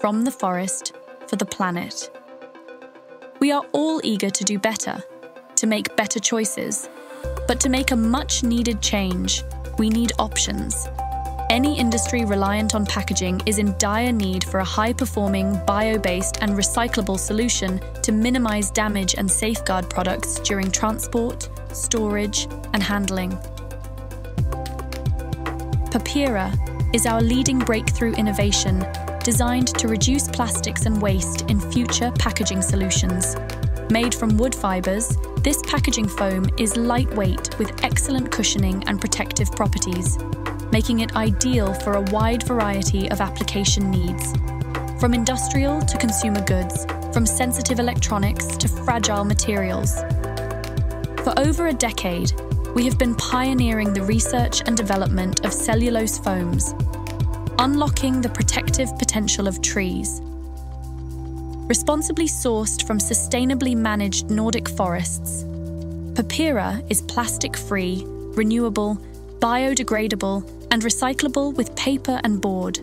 from the forest for the planet. We are all eager to do better, to make better choices, but to make a much needed change, we need options. Any industry reliant on packaging is in dire need for a high performing, bio based, and recyclable solution to minimize damage and safeguard products during transport, storage, and handling. Papira is our leading breakthrough innovation designed to reduce plastics and waste in future packaging solutions. Made from wood fibres, this packaging foam is lightweight with excellent cushioning and protective properties, making it ideal for a wide variety of application needs. From industrial to consumer goods, from sensitive electronics to fragile materials. For over a decade, we have been pioneering the research and development of cellulose foams, unlocking the protective potential of trees. Responsibly sourced from sustainably managed Nordic forests, Papira is plastic free, renewable, biodegradable, and recyclable with paper and board,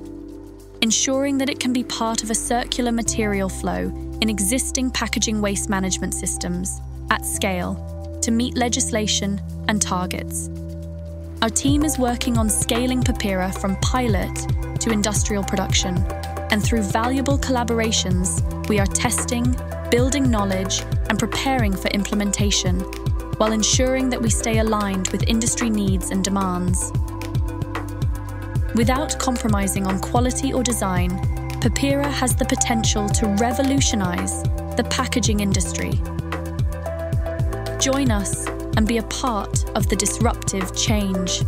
ensuring that it can be part of a circular material flow in existing packaging waste management systems at scale to meet legislation and targets. Our team is working on scaling Papira from pilot to industrial production, and through valuable collaborations, we are testing, building knowledge, and preparing for implementation, while ensuring that we stay aligned with industry needs and demands. Without compromising on quality or design, Papira has the potential to revolutionize the packaging industry. Join us and be a part of the disruptive change.